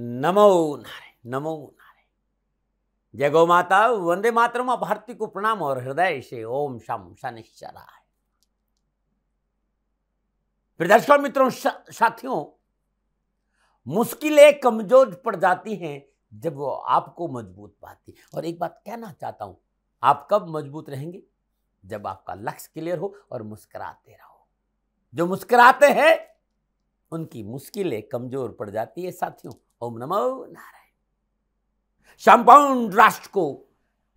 नमो नारायण नमो नारायण। जय गौ माता, वंदे मातरम भारती को प्रणाम और हृदय से ओम शम शनिश्चराय प्रदर्शकों मित्रों साथियों, मुश्किलें कमज़ोर पड़ जाती हैं जब वो आपको मज़बूत पाती। और एक बात कहना चाहता हूँ, आप कब मज़बूत रहेंगे? जब आपका लक्ष्य क्लियर हो और मुस्कुराते रहो। जो मुस्कुराते हैं, उनकी मुश्किलें कमज़ोर पड़ जाती है, साथियों। ओम नमो नारायण। संपूर्ण राष्ट्र को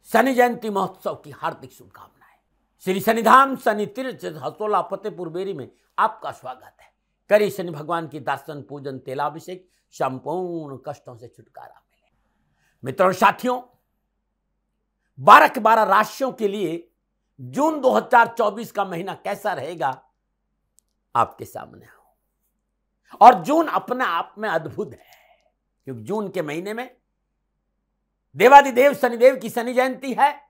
शनि जयंती महोत्सव की हार्दिक शुभकामनाएँ। श्री शनिधाम शनि तीर्थ हसोला फतेहपुर बेरी में आपका स्वागत है। करी शनि भगवान की दर्शन, पूजन, तेलाभिषेक संपूर्ण कष्टों से छुटकारा मिले। मित्रों, साथियों, बारह के बारह राशियों के लिए जून 2024 का महीना कैसा रहेगा, आपके सामने हो और जून अपने आप में अद्भुत है। क्योंकि जून के महीने में देवादिदेव, शनिदेव की शनि जयंती है,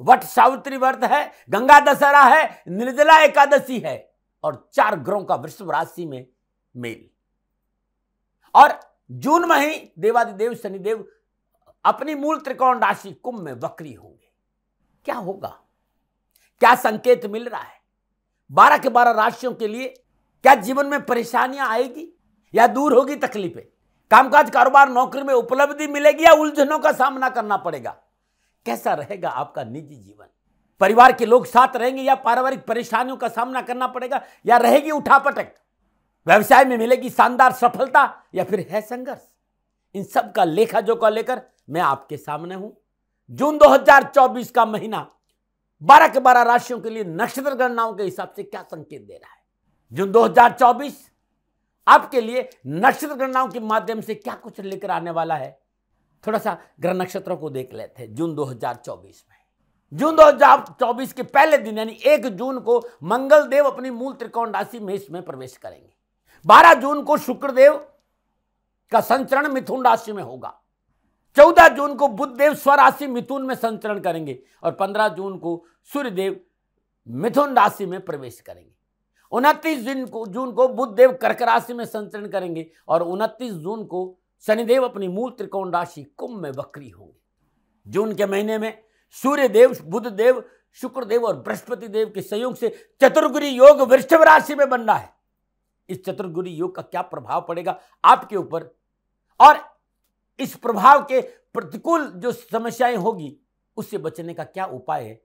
वट सावित्री व्रत है, गंगा दशहरा है, निर्जला एकादशी है, और चार ग्रहों का वृषभ राशि में मेल। और जून में ही देवादिदेव, शनिदेव अपनी मूल त्रिकोण राशि कुंभ में वक्री होंगे। क्या होगा? क्या संकेत मिल रहा है? बारह के बारह राशियों के लिए क्या जीवन में परेशानियाँ आएगी या दूर होगी तकलीफें? कामकाज, कारोबार, नौकरी में उपलब्धि मिलेगी या उलझनों का सामना करना पड़ेगा? कैसा रहेगा आपका निजी जीवन? परिवार के लोग साथ रहेंगे या पारिवारिक परेशानियों का सामना करना पड़ेगा या रहेगी उठापटक? व्यवसाय में मिलेगी शानदार सफलता या फिर है संघर्ष? इन सब का लेखा जोखा लेकर मैं आपके सामने हूँ। जून 2024 का महीना 12 के 12 राशियों के लिए नक्षत्र गणनाओं के हिसाब से क्या संकेत दे रहा है? जून 2024 आपके लिए नक्षत्र गणनाओं के माध्यम से क्या कुछ लेकर आने वाला है? थोड़ा सा ग्रह नक्षत्रों को देख लेते हैं, जून 2024 में। जून 2024 के पहले दिन, यानी एक जून को मंगल देव अपनी मूल त्रिकोण राशि मेष में प्रवेश करेंगे। 12 जून को शुक्रदेव का संचरण मिथुन राशि में होगा। 14 जून को बुद्ध देव स्वराशि मिथुन में संचरण करेंगे और 15 जून को सूर्यदेव मिथुन राशि में प्रवेश करेंगे। उनतीस जून को जून को बुद्ध देव कर्क राशि में संचरण करेंगे और उनतीस जून को शनिदेव अपनी मूल त्रिकोण राशि कुंभ में वक्री होंगे। जून के महीने में सूर्य देव बुद्ध देव शुक्र देव और बृहस्पति देव के संयोग से चतुर्गुरी योग वृषभ राशि में बन रहा है। इस चतुर्गुरी योग का क्या प्रभाव पड़ेगा आपके ऊपर? और इस प्रभाव के प्रतिकूल जो समस्याएँ होगी, उससे बचने का क्या उपाय है?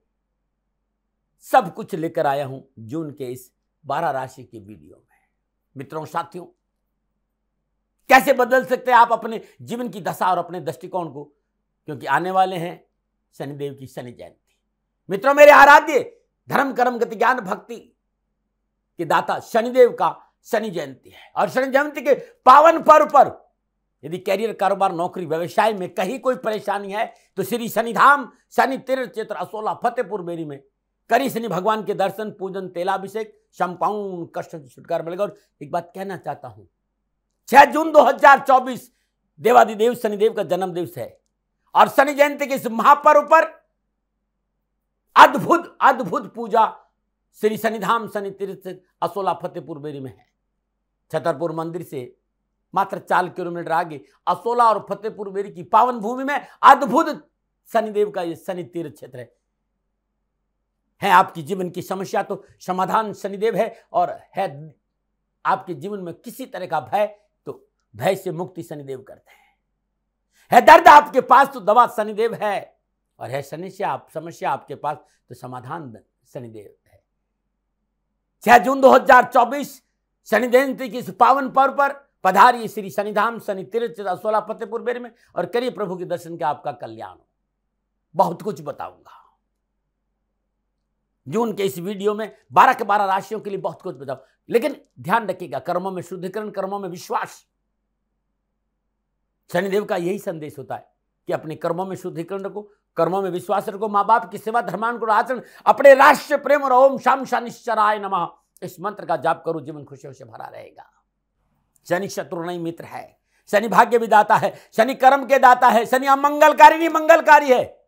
सब कुछ लेकर आया हूँ जून के इस बारह राशि की वीडियो में। मित्रों, साथियों, कैसे बदल सकते हैं आप अपने जीवन की दशा और अपने दृष्टिकोण को? क्योंकि आने वाले हैं शनिदेव की शनि जयंती। मित्रों, मेरे आराध्य, धर्म, कर्म, गति, ज्ञान, भक्ति के दाता शनिदेव का शनि जयंती है। और शनि जयंती के पावन पर्व पर यदि कैरियर, कारोबार, नौकरी, व्यवसाय में कहीं कोई परेशानी है तो श्री शनिधाम, शनि तीर्थ क्षेत्र असोला फतेहपुर, बेरी में करी शनि भगवान के दर्शन, पूजन, तेलाभिषेक संपूर्ण कष्ट से छुटकारा मिलेगा और एक बात कहना चाहता हूँ, छह जून 2024 देवादिदेव शनिदेव का जन्म दिवस है। और शनि जयंती के इस महापर्व पर अद्भुत अद्भुत पूजा श्री शनिधाम, शनि तीर्थ, असोला, फतेहपुर, बेरी में है। छतरपुर मंदिर से मात्र चार किलोमीटर आगे असोला और फतेहपुर, बेरी की पावन भूमि में अद्भुत शनिदेव का ये शनि तीर्थ क्षेत्र है। है आपकी जीवन की समस्या तो समाधान शनिदेव है और है आपके जीवन में किसी तरह का भय तो भय से मुक्ति शनिदेव करते हैं। है दर्द आपके पास तो दवा शनिदेव है और है समस्या आप समस्या आपके पास तो समाधान शनिदेव है। छह जून 2024 शनि जयंती की इस पावन पर्व पर पधारिए श्री शनिधाम शनि तीर्थ असोला फतेहपुर बेर में और करिए प्रभु के दर्शन के आपका कल्याण हो। बहुत कुछ बताऊँगा। जून के इस वीडियो में 12 के 12 राशियों के लिए बहुत कुछ बताओ। लेकिन ध्यान रखिएगा, कर्मों में शुद्धिकरण, कर्मों में विश्वास। शनिदेव का यही संदेश होता है कि अपने कर्मों में शुद्धिकरण रखो, कर्मों में विश्वास रखो माँ बाप की सेवा धर्मानुकूल आचरण, अपने राष्ट्र प्रेम और ओम शाम शनिश्चराय नमः। इस मंत्र का जाप करो, जीवन खुशियों से भरा रहेगा। शनि शत्रु नहीं, मित्र है। शनि भाग्य भी दाता है, शनि कर्म के दाता है, शनि अमंगलकारी नहीं, मंगलकारी है।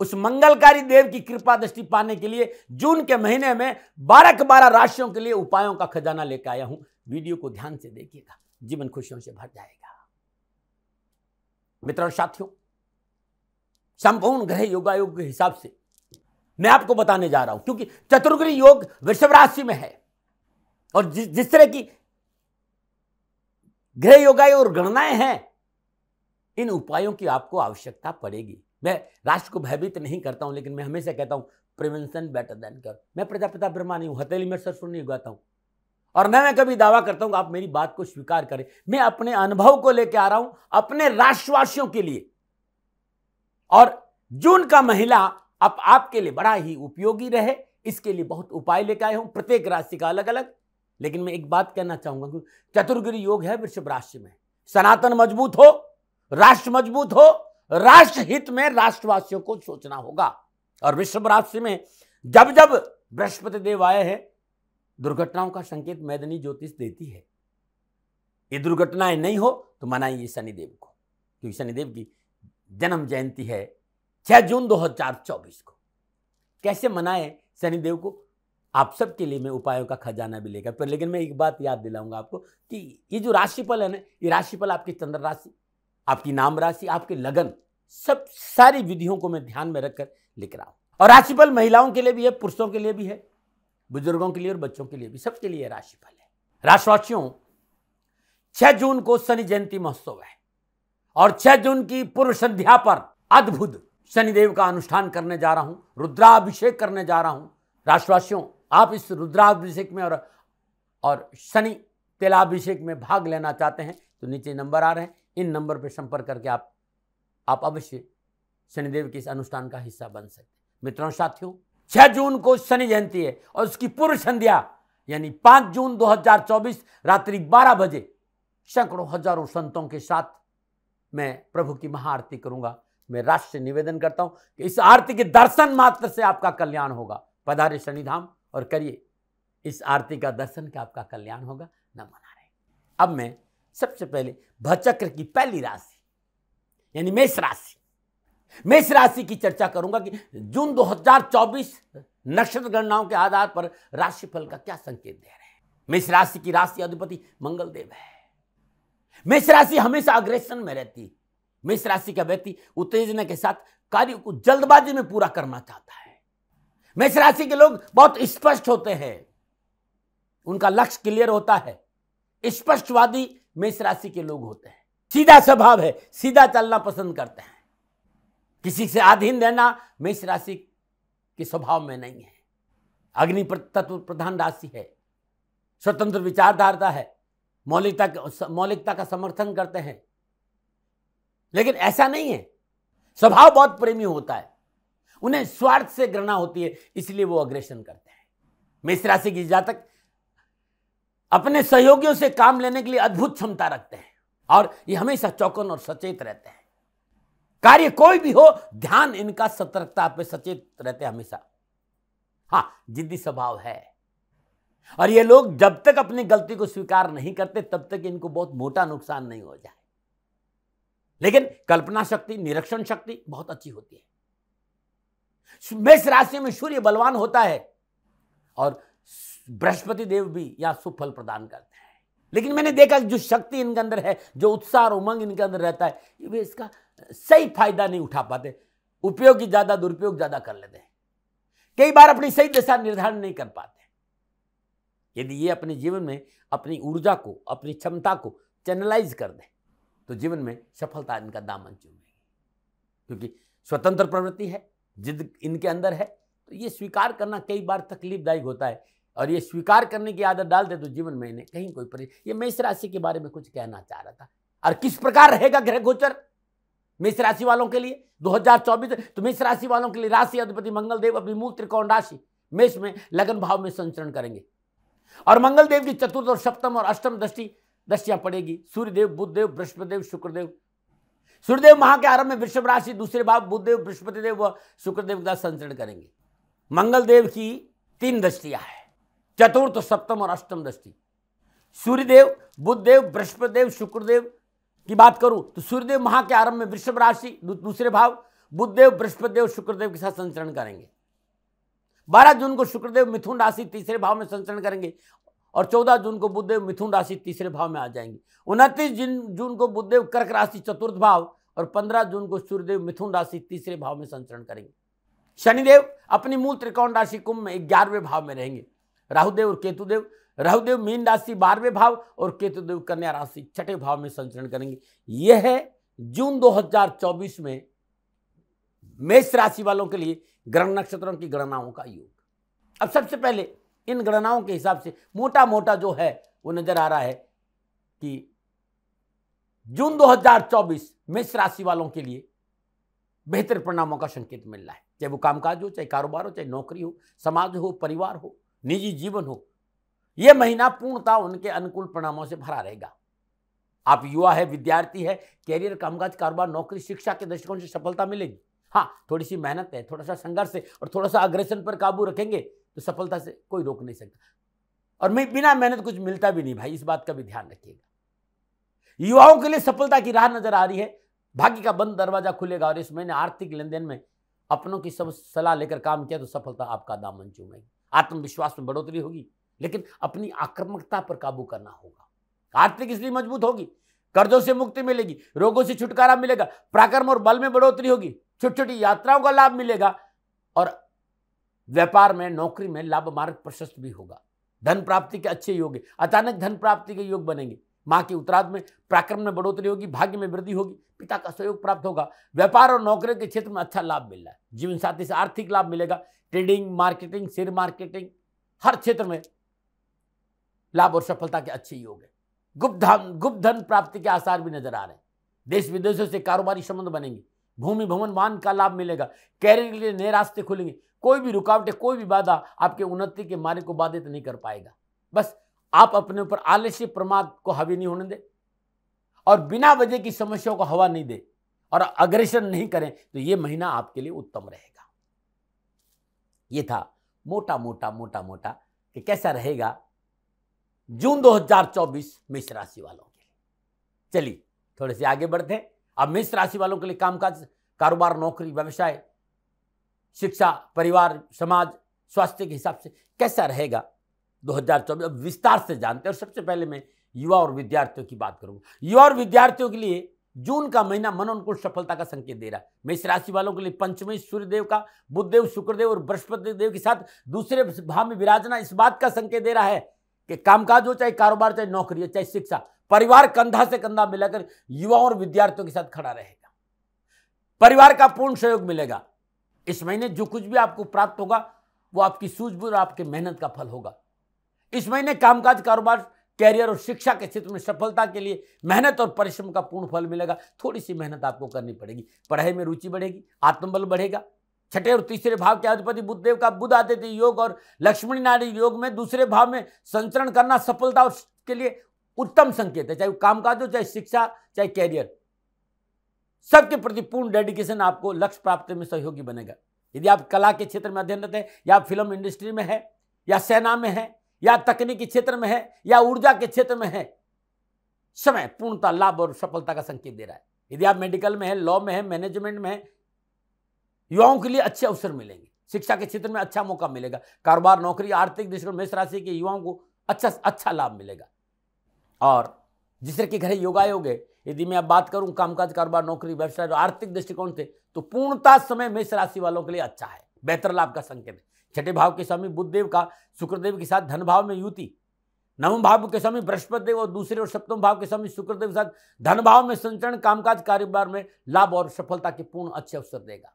उस मंगलकारी देव की कृपा दृष्टि पाने के लिए जून के महीने में बारह के बारह राशियों के लिए उपायों का खजाना लेकर आया हूँ। वीडियो को ध्यान से देखिएगा, जीवन खुशियों से भर जाएगा। मित्रों, साथियों, संपूर्ण ग्रह योगायोग के हिसाब से मैं आपको बताने जा रहा हूँ, क्योंकि चतुर्ग्रह योग वृषभ राशि में है। और जिस जिस तरह की ग्रह योगाय और गणनाएँ हैं, इन उपायों की आपको आवश्यकता पड़ेगी। मैं राष्ट्र को भयभीत नहीं करता हूँ, लेकिन मैं हमेशा कहता हूँ प्रिवेंशन बेटर देन कर मैं प्रजापिता ब्रह्मा नहीं हूँ, हथेली में सरसों नहीं उगाता हूँ। और मैं मैं कभी दावा करता हूँ आप मेरी बात को स्वीकार करें। मैं अपने अनुभव को लेकर आ रहा हूँ, अपने राष्ट्रवासियों के लिए। और जून का महिला अब आपके लिए बड़ा ही उपयोगी रहे, इसके लिए बहुत उपाय लेकर आए हूँ, प्रत्येक राशि का अलग अलग लेकिन मैं एक बात कहना चाहूँगा कि चतुर्गिरी योग है, वृषभ राशि में। सनातन मज़बूत हो, राष्ट्र मज़बूत हो राष्ट्र हित में राष्ट्रवासियों को सोचना होगा। और विश्व राशि में जब जब बृहस्पति देव आए हैं, दुर्घटनाओं का संकेत मैदनी ज्योतिष देती है। ये दुर्घटनाएँ नहीं हो तो मनाइए शनिदेव को, क्योंकि शनिदेव की जन्म जयंती है 6 जून 2024 को। कैसे मनाए शनिदेव को? आप सबके लिए मैं उपायों का खजाना भी लेकर, पर लेकिन मैं एक बात याद दिलाऊँगा आपको कि ये जो राशिफल है ना, ये राशिफल आपकी चंद्र राशि आपकी नाम राशि आपके लगन, सब सारी विधियों को मैं ध्यान में रखकर लिख रहा हूँ और राशिफल महिलाओं के लिए भी है, पुरुषों के लिए भी है, बुज़ुर्गों के लिए और बच्चों के लिए भी, सबके लिए राशिफल है। राष्ट्रवासियों छह जून को शनि जयंती महोत्सव है और छह जून की पूर्व संध्या पर अद्भुत शनिदेव का अनुष्ठान करने जा रहा हूँ, रुद्राभिषेक करने जा रहा हूँ। राष्ट्रवासियों आप इस रुद्राभिषेक में और और शनि तेलाभिषेक में भाग लेना चाहते हैं तो नीचे नंबर आ रहे हैं। इन नंबर पर संपर्क करके आप आप अवश्य शनिदेव के इस अनुष्ठान का हिस्सा बन सकते मित्रों, साथियों, छह जून को शनि जयंती है और उसकी पूर्व संध्या, यानी पाँच जून 2024 रात्रि 12 बजे सैकड़ों हज़ारों संतों के साथ मैं प्रभु की महाआरती करूँगा। मैं राष्ट्र निवेदन करता हूँ कि इस आरती के दर्शन मात्र से आपका कल्याण होगा। पधारे शनिधाम और करिए, इस आरती का दर्शन के आपका कल्याण होगा। न मना रहे अब मैं सबसे पहले भचक्र की पहली राशि, यानी मेष राशि। मेष राशि की चर्चा करूँगा कि जून 2024 नक्षत्र गणनाओं के आधार पर राशिफल का क्या संकेत दे रहे हैं। मेष राशि की राशि अधिपति मंगल देव है। मेष राशि हमेशा अग्रेशन में रहती है। मेष राशि का व्यक्ति उत्तेजना के साथ कार्य को जल्दबाजी में पूरा करना चाहता है। मेष राशि के लोग बहुत स्पष्ट होते हैं। उनका लक्ष्य क्लियर होता है। स्पष्टवादी मेष राशि के लोग होते हैं। सीधा स्वभाव है, सीधा चलना पसंद करते हैं। किसी से अधीन रहना मेष राशि के स्वभाव में नहीं है। अग्नि तत्व प्रधान राशि है। स्वतंत्र विचारधारा है। मौलिकता मौलिकता का समर्थन करते हैं। लेकिन ऐसा नहीं है। स्वभाव बहुत प्रेमी होता है। उन्हें स्वार्थ से घृणा होती है, इसलिए वो अग्रेशन करते हैं। मेष राशि की जातक अपने सहयोगियों से काम लेने के लिए अद्भुत क्षमता रखते हैं और ये हमेशा चौकन और सचेत रहते हैं। कार्य कोई भी हो, ध्यान इनका सतर्कता पे सचेत रहते हैं हमेशा। हाँ जिद्दी स्वभाव है। और ये लोग जब तक अपनी गलती को स्वीकार नहीं करते, तब तक इनको बहुत मोटा नुकसान नहीं हो जाए। लेकिन कल्पना शक्ति, निरीक्षण शक्ति बहुत अच्छी होती है। मेष राशि में सूर्य बलवान होता है और बृहस्पति देव भी यहाँ सुफल प्रदान करते हैं। लेकिन मैंने देखा कि जो शक्ति इनके अंदर है, जो उत्साह और उमंग इनके अंदर रहता है वे इसका सही फ़ायदा नहीं उठा पाते। उपयोग की ज़्यादा, दुरुपयोग ज़्यादा कर लेते हैं। कई बार अपनी सही दिशा निर्धारण नहीं कर पाते। यदि ये अपने जीवन में अपनी ऊर्जा को, अपनी क्षमता को चैनलाइज कर दें तो जीवन में सफलता इनका दामन चूमेगी। क्योंकि स्वतंत्र प्रवृत्ति है, जिद इनके अंदर है तो ये स्वीकार करना कई बार तकलीफदायक होता है और ये स्वीकार करने की आदत डाल दे तो जीवन में कहीं कोई परि, ये मेष राशि के बारे में कुछ कहना चाह रहा था। और किस प्रकार रहेगा ग्रह गोचर? मेष राशि वालों के लिए? 2024 तो मेष राशि वालों के लिए राशि, अधिपति, मंगल देव, अपनी मूल त्रिकोण राशि, मेष में लगन भाव में संचरण करेंगे। और मंगल देव की चतुर्थ और सप्तम और अष्टम दृष्टि, दृष्टियाँ पड़ेगी। सूर्यदेव बुद्धदेव बृहस्पतिदेव, शुक्रदेव। सूर्यदेव माह के आरंभ में वृषभ राशि, दूसरे भाव बुद्धदेव बृहस्पतिदेव व शुक्रदेव का संचरण करेंगे। मंगलदेव की तीन दृष्टियाँ है। चतुर्थ, सप्तम और अष्टम दृष्टि। सूर्यदेव बुद्धदेव बृहस्पतिदेव, शुक्रदेव की बात करूँ तो सूर्यदेव माह के आरंभ में वृषभ राशि दूसरे भाव बुद्धदेव बृहस्पतिदेव, शुक्रदेव के साथ संचरण करेंगे। 12 जून को शुक्रदेव मिथुन राशि तीसरे भाव में संचरण करेंगे और 14 जून को बुद्धदेव मिथुन राशि तीसरे भाव में आ जाएँगे। उनतीस जून को बुद्धदेव कर्क राशि चतुर्थ भाव और 15 जून को सूर्यदेव मिथुन राशि तीसरे भाव में संचरण करेंगे। शनिदेव अपनी मूल त्रिकोण राशि कुंभ में ग्यारहवें भाव में रहेंगे। राहुदेव और केतुदेव। राहुदेव मीन राशि बारहवें भाव और केतुदेव कन्या राशि छठे भाव में संचरण करेंगे। यह है जून 2024 में मेष राशि वालों के लिए ग्रह नक्षत्रों की गणनाओं का योग। अब सबसे पहले इन गणनाओं के हिसाब से मोटा मोटा जो है, वो नज़र आ रहा है कि जून 2024 मेष राशि वालों के लिए बेहतर परिणामों का संकेत मिल रहा है। चाहे वो कामकाज हो, चाहे कारोबार हो, चाहे नौकरी हो, समाज हो, परिवार हो निजी जीवन हो, यह महीना पूर्णता उनके अनुकूल परिणामों से भरा रहेगा। आप युवा है, विद्यार्थी है, कैरियर, कामकाज, कारोबार, नौकरी, शिक्षा के दृष्टिकोण से सफलता मिलेगी। हाँ थोड़ी सी मेहनत है थोड़ा सा संघर्ष है और थोड़ा सा अग्रेशन पर काबू रखेंगे तो सफलता से कोई रोक नहीं सकता। और मैं, बिना मेहनत कुछ मिलता भी नहीं भाई, इस बात का भी ध्यान रखिएगा। युवाओं के लिए सफलता की राह नज़र आ रही है, भाग्य का बंद दरवाज़ा खुलेगा और इस महीने आर्थिक लेन देन में अपनों की सब सलाह लेकर काम किया तो सफलता आपका दामन चूमेगी। आत्मविश्वास में बढ़ोतरी होगी, लेकिन अपनी आक्रमकता पर काबू करना होगा। आर्थिक इसलिए मज़बूत होगी, कर्जों से मुक्ति मिलेगी, रोगों से छुटकारा मिलेगा, पराक्रम और बल में बढ़ोतरी होगी छोटी छोटी यात्राओं का लाभ मिलेगा और व्यापार में, नौकरी में लाभ मार्ग प्रशस्त भी होगा। धन प्राप्ति के अच्छे योग, अचानक धन प्राप्ति के योग बनेंगे। माँ के उत्तराध में पराक्रम में बढ़ोतरी होगी, भाग्य में वृद्धि होगी, पिता का सहयोग प्राप्त होगा। व्यापार और नौकरी के क्षेत्र में अच्छा लाभ मिल रहा है। जीवन साथी से आर्थिक लाभ मिलेगा। ट्रेडिंग, मार्केटिंग, शेयर मार्केटिंग, हर क्षेत्र में लाभ और सफलता के अच्छे योग है। गुप्त धन गुप्त धन प्राप्ति के आसार भी नज़र आ रहे हैं। देश विदेशों से कारोबारी संबंध बनेंगे। भूमि भवन वाहन का लाभ मिलेगा। कैरियर के लिए नए रास्ते खुलेंगे। कोई भी रुकावटें, कोई भी बाधा आपके उन्नति के मार्ग को बाधित नहीं कर पाएगा। बस आप अपने ऊपर आलस्य प्रमाद को हावी नहीं होने दे और बिना वजह की समस्याओं को हवा नहीं दे और अग्रेशन नहीं करें तो ये महीना आपके लिए उत्तम रहेगा। ये था मोटा मोटा मोटा मोटा कि कैसा रहेगा जून 2024 मेष राशि वालों के लिए। चलिए, थोड़े से आगे बढ़ते अब मेष राशि वालों के लिए कामकाज, कारोबार, नौकरी, व्यवसाय, शिक्षा, परिवार, समाज, स्वास्थ्य के हिसाब से कैसा रहेगा? 2024 अब विस्तार से जानते हैं। और सबसे पहले मैं युवा और विद्यार्थियों की बात करूँगा युवा और विद्यार्थियों के लिए जून का महीना मनोनुकूल सफलता का संकेत दे रहा है। मेष राशि वालों के लिए पंचमी सूर्यदेव का बुद्धदेव शुक्रदेव और बृहस्पति देव के साथ दूसरे भाव में विराजना इस बात का संकेत दे रहा है कि कामकाज हो चाहे कारोबार, चाहे नौकरी हो, चाहे शिक्षा, परिवार कंधा से कंधा मिलाकर युवाओं और विद्यार्थियों के साथ खड़ा रहेगा। परिवार का पूर्ण सहयोग मिलेगा। इस महीने जो कुछ भी आपको प्राप्त होगा, वो आपकी सूझबूझ और आपके मेहनत का फल होगा। इस महीने कामकाज, कारोबार कैरियर और शिक्षा के क्षेत्र में सफलता के लिए मेहनत और परिश्रम का पूर्ण फल मिलेगा। थोड़ी सी मेहनत आपको करनी पड़ेगी। पढ़ाई में रुचि बढ़ेगी, आत्मबल बढ़ेगा। छठे और तीसरे भाव के अधिपति बुद्धदेव का बुद्ध आदित्य योग और लक्ष्मणी नारी योग में दूसरे भाव में संचरण करना सफलता के लिए उत्तम संकेत है। चाहे कामकाज हो, चाहे शिक्षा, चाहे कैरियर सबके प्रति पूर्ण डेडिकेशन आपको लक्ष्य प्राप्ति में सहयोगी बनेगा। यदि आप कला के क्षेत्र में अध्ययनरत है या फ़िल्म इंडस्ट्री में है या सेना में है या तकनीकी क्षेत्र में है, या ऊर्जा के क्षेत्र में है, समय, पूर्णता, लाभ और सफलता का संकेत दे रहा है। यदि आप मेडिकल में है लॉ में है मैनेजमेंट में है, युवाओं के लिए अच्छे अवसर मिलेंगे। शिक्षा के क्षेत्र में अच्छा मौका मिलेगा। कारोबार, नौकरी, आर्थिक दृष्टिकोण मेष राशि के युवाओं को अच्छा अच्छा लाभ मिलेगा। और जिस तरह के घर योगायोग है, यदि मैं अब बात करूँ कामकाज, कारोबार, नौकरी, व्यवसाय, आर्थिक दृष्टिकोण से तो पूर्णता समय मेष राशि वालों के लिए अच्छा है। बेहतर लाभ का संकेत है। छठे भाव के स्वामी बुद्धदेव का, शुक्रदेव के साथ धन भाव में युति, नवम भाव के स्वामी बृहस्पति देव और दूसरे और सप्तम भाव के स्वामी शुक्रदेव के साथ धन भाव में संचरण, कामकाज, कारोबार में लाभ और सफलता के पूर्ण अच्छे अवसर देगा।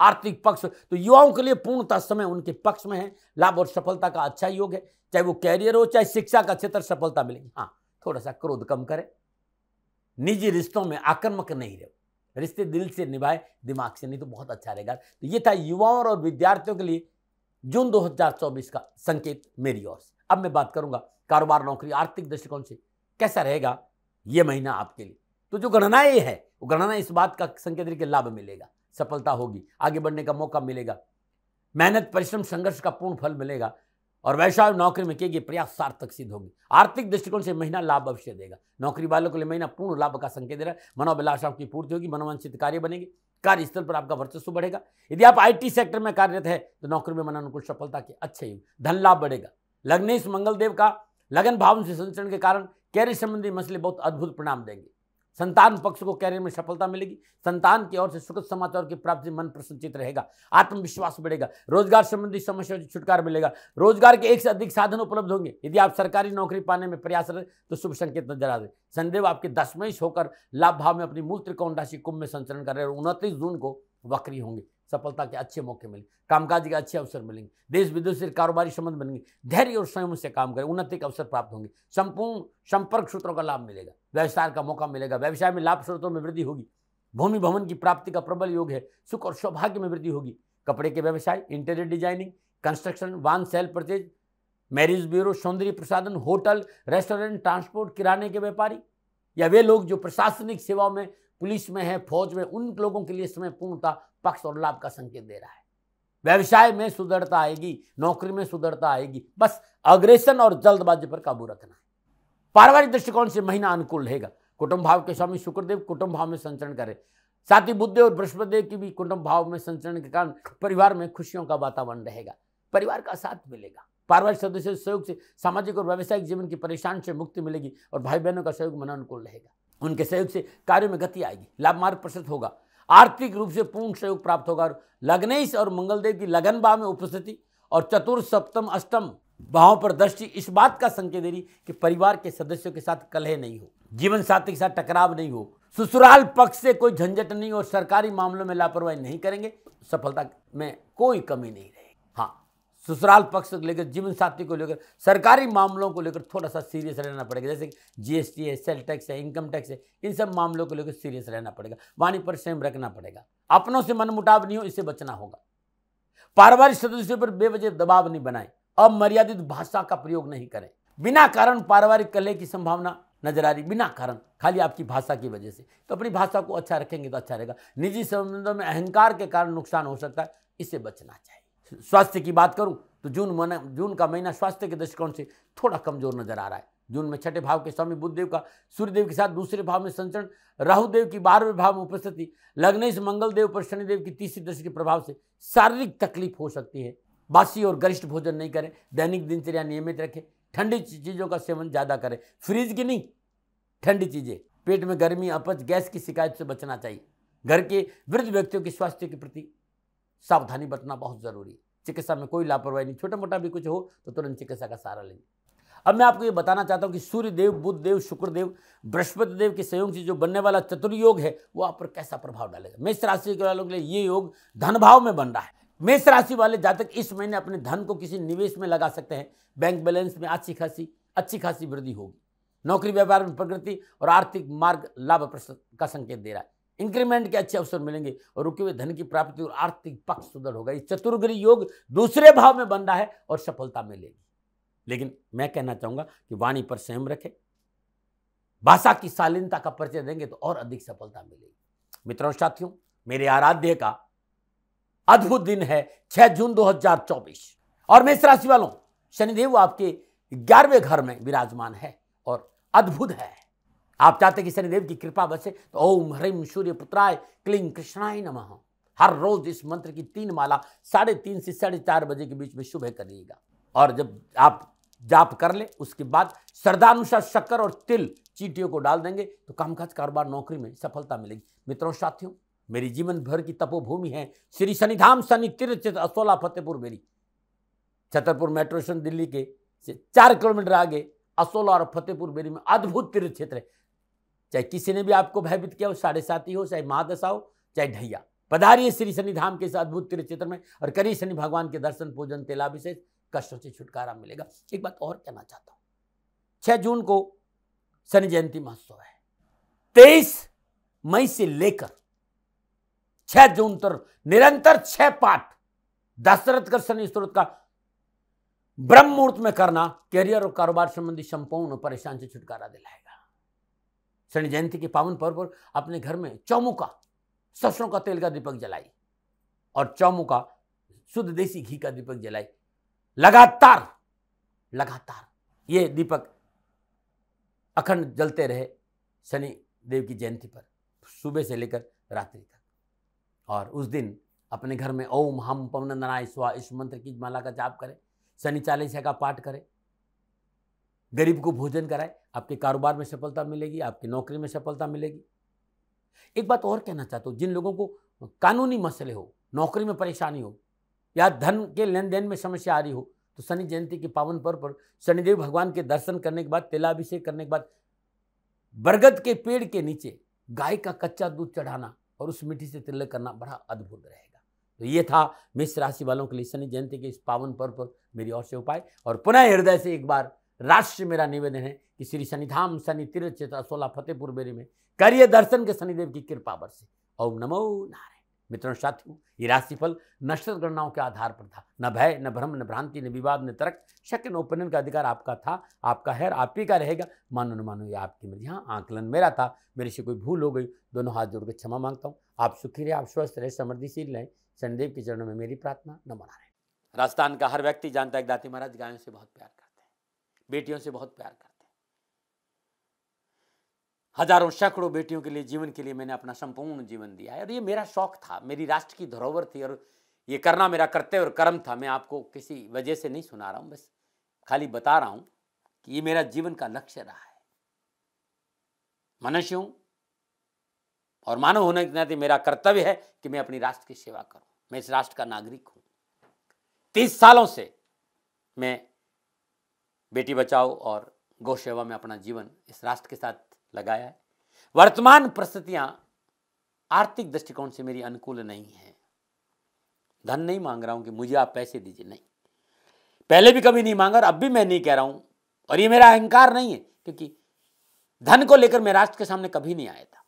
आर्थिक पक्ष तो युवाओं के लिए पूर्णता समय उनके पक्ष में है। लाभ और सफलता का अच्छा योग है। चाहे वो कैरियर हो, चाहे शिक्षा का क्षेत्र, सफलता मिलेगी। हाँ थोड़ा सा क्रोध कम करें। निजी रिश्तों में आक्रमक नहीं रहे। रिश्ते दिल से निभाए, दिमाग से नहीं तो बहुत अच्छा रहेगा। तो ये था युवाओं और विद्यार्थियों के लिए जून 2024 का संकेत मेरी ओर से। अब मैं बात करूँगा कारोबार, नौकरी, आर्थिक दृष्टिकोण से कैसा रहेगा ये महीना आपके लिए। तो जो गणनाएँ है, वो गणना इस बात का संकेत के लाभ मिलेगा, सफलता होगी, आगे बढ़ने का मौका मिलेगा, मेहनत, परिश्रम, संघर्ष का पूर्ण फल मिलेगा और व्यवसाय नौकरी में किए गए प्रयास सार्थक सिद्ध होगी। आर्थिक दृष्टिकोण से महीना लाभ अवश्य देगा। नौकरी वालों के लिए महीना पूर्ण लाभ का संकेत दे रहा है मनोभिलाषाओं की पूर्ति होगी, मनोवांछित कार्य बनेगी। कार्यस्थल पर आपका वर्चस्व बढ़ेगा। यदि आप आईटी सेक्टर में कार्यरत है तो नौकरी में मनानुकूल सफलता के अच्छे युग, धन लाभ बढ़ेगा। लग्नेश मंगलदेव का लगन भाव से संचरण के कारण, कैरियर संबंधी मसले बहुत अद्भुत परिणाम देंगे। संतान पक्ष को कैरियर में सफलता मिलेगी। संतान की ओर से सुखद समाचार की प्राप्ति मन प्रसन्नचित रहेगा। आत्मविश्वास बढ़ेगा। रोज़गार संबंधी समस्याओं से छुटकारा मिलेगा। रोज़गार के एक से अधिक साधन उपलब्ध होंगे। यदि आप सरकारी नौकरी पाने में प्रयासरत तो शुभ संकेत नज़र आ रहे संदेव आपके दसवें होकर लाभ भाव में अपनी मूल त्रिकोण राशि कुंभ में संचरण कर रहे हैं और उनतीस जून को वक्री होंगे। सफलता के अच्छे मौके मिलेंगे, कामकाज के अच्छे अवसर मिलेंगे देश विदेश से कारोबारी संबंध बनेंगे, धैर्य और स्वयं से काम करें, उन्नति के अवसर प्राप्त होंगे, संपूर्ण संपर्क सूत्रों का लाभ मिलेगा, व्यवसाय का मौका मिलेगा, व्यवसाय में लाभ स्रोतों में वृद्धि होगी, भूमि भवन की प्राप्ति का प्रबल योग है, सुख और सौभाग्य में वृद्धि होगी, कपड़े के व्यवसाय इंटीरियर डिज़ाइनिंग कंस्ट्रक्शन वान सेल परचेज मैरिज ब्यूरो सौंदर्य प्रसाधन, होटल रेस्टोरेंट ट्रांसपोर्ट किराने के व्यापारी, या वे लोग जो प्रशासनिक सेवाओं में, पुलिस में है, फौज में, उन लोगों के लिए समय पूर्णता पक्ष और लाभ का संकेत दे रहा है। व्यवसाय में सुदृढ़ता आएगी, नौकरी में सुदृढ़ता आएगी, बस अग्रेसन और जल्दबाजी पर काबू रखना है। पारिवारिक दृष्टिकोण से महीना अनुकूल रहेगा। कुटुंब भाव के स्वामी शुक्रदेव कुटुंब भाव में संचरण करे। साथ ही बुद्धदेव और बृहस्पतिदेव की भी कुटुंब भाव में संचरण के कारण परिवार में खुशियों का वातावरण रहेगा। परिवार का साथ मिलेगा। पारिवारिक सदस्यों सहयोग से सामाजिक और व्यावसायिक जीवन की परेशान से मुक्ति मिलेगी और भाई बहनों का सहयोग मन अनुकूल रहेगा। उनके सहयोग से कार्यों में गति आएगी। लाभ मार्ग प्रसिद्ध होगा। आर्थिक रूप से पूर्ण सहयोग प्राप्त होगा। और लग्नेश और मंगलदेव की लगन भाव में उपस्थिति और चतुर्थ सप्तम अष्टम भावों पर दृष्टि इस बात का संकेत दे रही कि परिवार के सदस्यों के साथ कलह नहीं हो, जीवन साथी के साथ टकराव नहीं हो, ससुराल पक्ष से कोई झंझट नहीं और सरकारी मामलों में लापरवाही नहीं करेंगे सफलता में कोई कमी नहीं रहेगी। ससुराल पक्ष को लेकर जीवन साथी को लेकर सरकारी मामलों को लेकर थोड़ा सा सीरियस रहना पड़ेगा। जैसे कि जीएसटी है सेल टैक्स है इनकम टैक्स है, इन सब मामलों को लेकर सीरियस रहना पड़ेगा। वाणी पर स्वयं रखना पड़ेगा। अपनों से मनमुटाव नहीं हो, इससे बचना होगा। पारिवारिक सदस्यों पर बेवजह दबाव नहीं बनाए। अमर्यादित भाषा का प्रयोग नहीं करें। बिना कारण पारिवारिक कलह की संभावना नज़र आ रही। बिना कारण, खाली आपकी भाषा की वजह से। तो अपनी भाषा को अच्छा रखेंगे तो अच्छा रहेगा। निजी संबंधों में अहंकार के कारण नुकसान हो सकता है। इससे बचना चाहिए। स्वास्थ्य की बात करूँ तो जून महीना जून का महीना स्वास्थ्य के दृष्टिकोण से थोड़ा कमज़ोर नज़र आ रहा है। जून में छठे भाव के स्वामी बुद्धदेव का, सूर्यदेव के साथ दूसरे भाव में संचरण, राहुदेव की बारहवें भाव में उपस्थिति लग्नेश मंगलदेव पर शनिदेव की तीसरी दृष्टि के प्रभाव से शारीरिक तकलीफ़ हो सकती है। बासी और गरिष्ठ भोजन नहीं करें, दैनिक दिनचर्या नियमित रखें, ठंडी चीज़ों का सेवन ज़्यादा करें। फ्रिज की नहीं, ठंडी चीज़ें। पेट में गर्मी, अपच, गैस की शिकायत से बचना चाहिए। घर के वृद्ध व्यक्तियों के स्वास्थ्य के प्रति सावधानी बरतना बहुत ज़रूरी है। चिकित्सा में कोई लापरवाही नहीं छोटा मोटा भी कुछ हो तो तुरंत चिकित्सा का सहारा लेंगे। अब मैं आपको ये बताना चाहता हूँ कि सूर्य देव बुद्ध देव शुक्र देव बृहस्पति देव के संयोग से जो बनने वाला चतुर्योग है, वो आप पर कैसा प्रभाव डालेगा? मेष राशि के वालों के लिए ये योग धन भाव में बन रहा है। मेष राशि वाले जातक इस महीने अपने धन को किसी निवेश में लगा सकते हैं। बैंक बैलेंस में अच्छी खासी अच्छी खासी वृद्धि होगी। नौकरी, व्यापार में प्रगति और आर्थिक मार्ग लाभ का संकेत दे रहा है। इंक्रीमेंट के अच्छे अवसर मिलेंगे और रुके हुए धन की प्राप्ति और आर्थिक पक्ष सुधर होगा। इस चतुर्ग्री योग दूसरे भाव में बन रहा है और सफलता मिलेगी। लेकिन मैं कहना चाहूँगा कि वाणी पर संयम रखे। भाषा की शालीनता का परिचय देंगे तो और अधिक सफलता मिलेगी। मित्रों, साथियों, मेरे आराध्य का अद्भुत दिन है 6 जून 2024 और मेष राशि वालों, शनिदेव आपके ग्यारहवें घर में विराजमान है और अद्भुत है। आप चाहते कि शनिदेव की कृपा बसे तो ओम ह्रीम सूर्य पुत्राय क्लीं कृष्णाय नमः। हर रोज इस मंत्र की तीन माला साढ़े तीन से साढ़े चार बजे के बीच में शुभ करिएगा। और जब आप जाप कर ले, उसके बाद श्रद्धानुसार शक्कर और तिल चीटियों को डाल देंगे तो कामकाज कारोबार, नौकरी में सफलता मिलेगी। मित्रों, साथियों, मेरी जीवन भर की तपोभूमि है श्री शनिधाम शनि तीर्थ असोला फतेहपुर मेरी। छतरपुर मेट्रो स्टेशन दिल्ली के से चार किलोमीटर आगे असोला और फतेहपुर बेरी में अद्भुत तीर्थ क्षेत्र है। चाहे किसी ने भी आपको भयभीत किया हो, साढ़े साथी हो चाहे महादशा हो, चाहे ढैया। पधारिए श्री शनि धाम के इस अद्भुत क्षेत्र में और करिए शनि भगवान के दर्शन, पूजन, तेलाभिषेक, कष्टों से छुटकारा मिलेगा। एक बात और कहना चाहता हूँ। छह जून को शनि जयंती महोत्सव है। तेईस मई से लेकर छह जून तक निरंतर छह पाठ दशरथ कर शनि स्त्रोत का ब्रह्म मुहूर्त में करना, कैरियर और कारोबार संबंधी संपूर्ण परेशान से छुटकारा दिलाएगा। शनि जयंती के पावन पर्व पर अपने घर में चौमुका सरसों का तेल का दीपक जलाई और चौमुका शुद्ध देसी घी का दीपक जलाई। लगातार लगातार ये दीपक अखंड जलते रहे शनि देव की जयंती पर, सुबह से लेकर रात्रि तक। और उस दिन अपने घर में ओम, हम पवन नाराय स्वा इस मंत्र की माला का जाप करें, शनि चालीसा का पाठ करें गरीब को भोजन कराए, आपके कारोबार में सफलता मिलेगी, आपकी नौकरी में सफलता मिलेगी। एक बात और कहना चाहता हूँ, जिन लोगों को कानूनी मसले हो, नौकरी में परेशानी हो, या धन के लेन देन में समस्या आ रही हो तो शनि जयंती के पावन पर्व पर शनिदेव भगवान के दर्शन करने के बाद, तेलाभिषेक करने के बाद, बरगद के पेड़ के नीचे गाय का कच्चा दूध चढ़ाना और उस मिट्टी से तिलक करना बड़ा अद्भुत रहेगा। तो ये था मिश्र राशि वालों के लिए शनि जयंती के इस पावन पर्व पर मेरी ओर से उपाय और पुनः हृदय से एक बार राष्ट्र मेरा निवेदन है कि श्री शनिधाम शनि तीर्थ क्षेत्र सोलह फतेहपुर बेरी में करिए दर्शन के शनिदेव की कृपा से ओम नमो नारायण। मित्रों, साथियों, ये राशिफल नश्वर गणनाओं के आधार पर था। न भय, न भ्रम, न भ्रांति, न विवाद, न तर्क शक्य न ओपिनियन का अधिकार आपका था, आपका है आप ही का रहेगा। मानो न मानो ये आपकी मर्ज़ी। हाँ आंकलन मेरा था, मेरे से कोई भूल हो गई। दोनों हाथ जोड़कर क्षमा माँगता हूँ। आप सुखी रहे, आप स्वस्थ रहे, समृद्धिशील रहें। शनिदेव के चरणों में मेरी प्रार्थना। न मना रहे राजस्थान का हर व्यक्ति जानता है दाती महाराज, गायों से बहुत प्यार बेटियों से बहुत प्यार करते हैं। हज़ारों सैकड़ों बेटियों के लिए, जीवन के लिए मैंने अपना संपूर्ण जीवन दिया है। और ये मेरा शौक था, मेरी राष्ट्र की धरोहर थी और ये करना मेरा कर्तव्य और कर्म था। मैं आपको किसी वजह से नहीं सुना रहा हूँ, बस खाली बता रहा हूँ कि ये मेरा जीवन का लक्ष्य रहा है। मनुष्य और मानव होने के नाते मेरा कर्तव्य है कि मैं अपनी राष्ट्र की सेवा करूँ। मैं इस राष्ट्र का नागरिक हूँ। तीस सालों से मैं बेटी बचाओ और गौ सेवा में अपना जीवन इस राष्ट्र के साथ लगाया है। वर्तमान परिस्थितियाँ आर्थिक दृष्टिकोण से मेरी अनुकूल नहीं है। धन नहीं मांग रहा हूँ कि मुझे आप पैसे दीजिए, नहीं। पहले भी कभी नहीं मांगा और अब भी मैं नहीं कह रहा हूँ। और ये मेरा अहंकार नहीं है, क्योंकि धन को लेकर मैं राष्ट्र के सामने कभी नहीं आया था।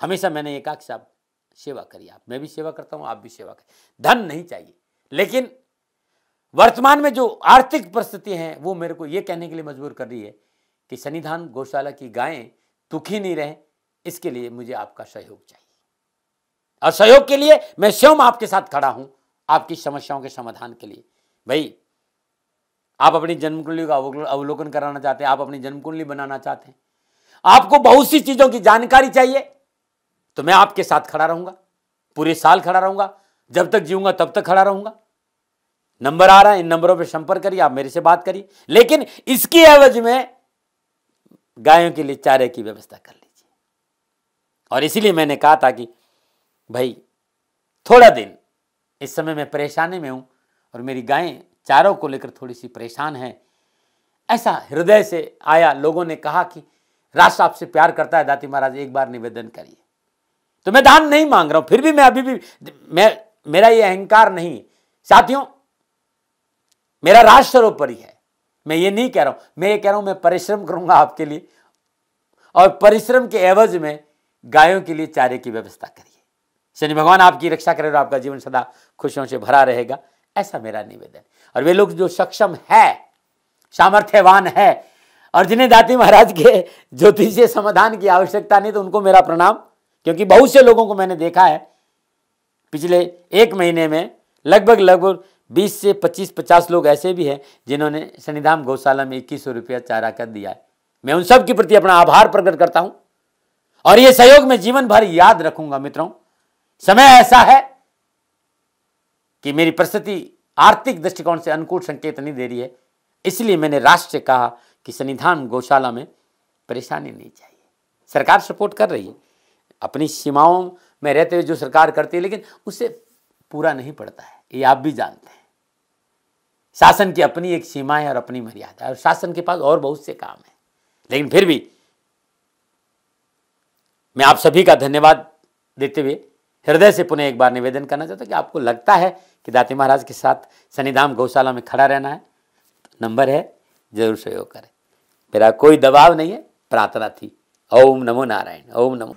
हमेशा मैंने एक कि साहब सेवा करिए आप, मैं भी सेवा करता हूँ, आप भी सेवा करें। धन नहीं चाहिए। लेकिन वर्तमान में जो आर्थिक परिस्थिति हैं, वो मेरे को ये कहने के लिए मजबूर कर रही है कि शनिधान गौशाला की गायें दुखी नहीं रहे, इसके लिए मुझे आपका सहयोग चाहिए। और सहयोग के लिए मैं स्वयं आपके साथ खड़ा हूँ, आपकी समस्याओं के समाधान के लिए। भाई, आप अपनी जन्म कुंडली का अवलोकन कराना चाहते हैं, आप अपनी जन्म कुंडली बनाना चाहते हैं। आपको बहुत सी चीज़ों की जानकारी चाहिए तो मैं आपके साथ खड़ा रहूँगा, पूरे साल खड़ा रहूँगा, जब तक जीऊँगा तब तक खड़ा रहूँगा। नंबर आ रहा है, इन नंबरों पर संपर्क करिए, आप मेरे से बात करिए। लेकिन इसकी एवज में गायों के लिए चारे की व्यवस्था कर लीजिए। और इसीलिए मैंने कहा था कि, भाई, थोड़ा दिन, इस समय मैं परेशानी में हूँ और मेरी गायें चारों को लेकर थोड़ी सी परेशान है। ऐसा हृदय से आया, लोगों ने कहा कि, राष्ट्र आपसे प्यार करता है, दाती महाराज, एक बार निवेदन करिए। तो मैं दान नहीं मांग रहा हूँ, फिर भी मैं अभी भी, मैं, मेरा ये अहंकार नहीं साथियों मेरा राज सर्वोपरि है। मैं ये नहीं कह रहा हूँ। मैं ये कह रहा हूँ, मैं परिश्रम करूँगा आपके लिए और परिश्रम के एवज में गायों के लिए चारे की व्यवस्था करिए। शनि भगवान आपकी रक्षा करे और आपका जीवन सदा खुशियों से भरा रहेगा। ऐसा मेरा निवेदन और वे लोग जो सक्षम है, सामर्थ्यवान है और जिन्हें दाती महाराज के ज्योतिषीय समाधान की आवश्यकता नहीं तो उनको मेरा प्रणाम। क्योंकि बहुत से लोगों को मैंने देखा है, पिछले एक महीने में लगभग लगभग 20 से 25-50 लोग ऐसे भी हैं जिन्होंने शनिधाम गौशाला में इक्कीस सौ रुपया चारा कर दिया है। मैं उन सब के प्रति अपना आभार प्रकट करता हूँ और ये सहयोग में जीवन भर याद रखूँगा मित्रों। समय ऐसा है कि मेरी परिस्थिति आर्थिक दृष्टिकोण से अनुकूल संकेत नहीं दे रही है। इसलिए मैंने राष्ट्र से कहा कि सनिधान गौशाला में परेशानी नहीं चाहिए। सरकार सपोर्ट कर रही है। अपनी सीमाओं में रहते हुए जो सरकार करती है, लेकिन उससे पूरा नहीं पड़ता है। ये आप भी जानते हैं। शासन की अपनी एक सीमा है और अपनी मर्यादा है। और शासन के पास और बहुत से काम है। लेकिन फिर भी मैं आप सभी का धन्यवाद देते हुए हृदय से पुनः एक बार निवेदन करना चाहता हूँ कि आपको लगता है कि दाती महाराज के साथ शनिधाम गौशाला में खड़ा रहना है, नंबर है, ज़रूर सहयोग करें। मेरा कोई दबाव नहीं है, प्रार्थना थी। ओम नमो नारायण, ओम नमो।